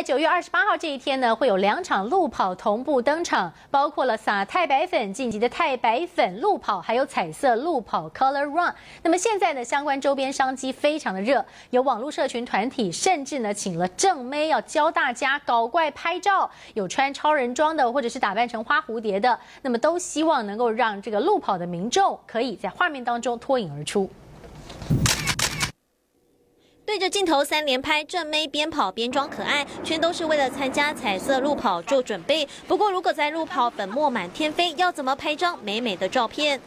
在九月二十八号这一天呢，会有两场路跑同步登场，包括了撒太白粉晋级的太白粉路跑，还有彩色路跑 Color Run。那么现在呢，相关周边商机非常的热，有网络社群团体甚至呢，请了正妹要教大家搞怪拍照，有穿超人装的，或者是打扮成花蝴蝶的，那么都希望能够让这个路跑的民众可以在画面当中脱颖而出。着镜头三连拍，正妹边跑边装可爱，全都是为了参加彩色路跑做准备。不过，如果在路跑粉末满天飞，要怎么拍张美美的照片？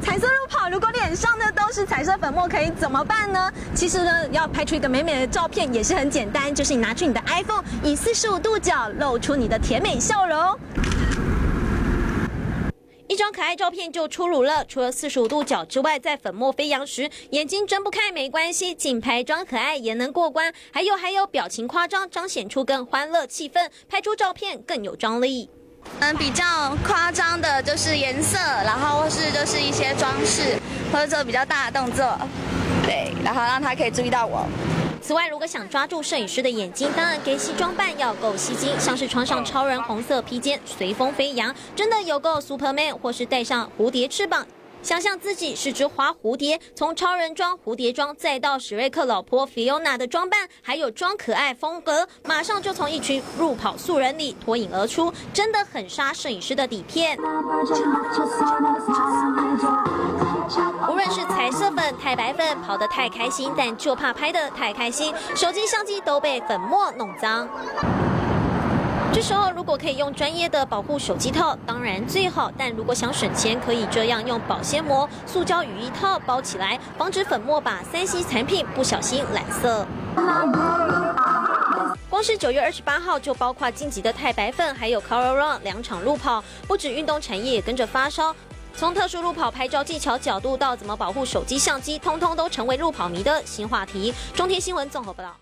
彩色路跑，如果脸上呢都是彩色粉末，可以怎么办呢？其实呢，要拍出一个美美的照片也是很简单，就是你拿出你的 iPhone，以四十五度角露出你的甜美笑容。一张可爱照片就出炉了。除了四十五度角之外，在粉末飞扬时眼睛睁不开没关系，紧拍装可爱也能过关。还有还有，表情夸张，彰显出更欢乐气氛，拍出照片更有张力。嗯，比较夸张的就是颜色，然后或是就是一些装饰，或者做比较大的动作，对，然后让他可以注意到我。此外，如果想抓住摄影师的眼睛，当然给西装扮要够吸睛，像是穿上超人红色披肩随风飞扬，真的有够 Superman，或是戴上蝴蝶翅膀。想象自己是只花蝴蝶，从超人装、蝴蝶装，再到史瑞克老婆 Fiona 的装扮，还有装可爱风格，马上就从一群入跑素人里脱颖而出，真的很杀摄影师的底片。无论是彩色粉、太白粉，跑得太开心，但就怕拍得太开心，手机相机都被粉末弄脏。这时候如果可以用专业的保护手机套，当然最好。但如果想省钱，可以这样用保鲜膜、塑胶雨衣套包起来，防止粉末把三 C 产品不小心染色。光是九月二十八号就包括晋级的太白粉，还有 Color Run 两场路跑，不止运动产业也跟着发烧。从特殊路跑拍照技巧角度到怎么保护手机相机，通通都成为路跑迷的新话题。中天新闻综合报道。